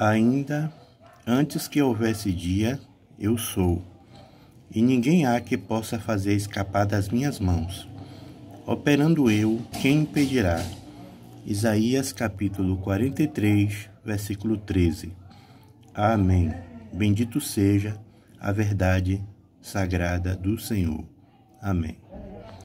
Ainda antes que houvesse dia, eu sou, e ninguém há que possa fazer escapar das minhas mãos. Operando eu, quem impedirá? Isaías capítulo 43, versículo 13. Amém. Bendito seja a verdade sagrada do Senhor. Amém.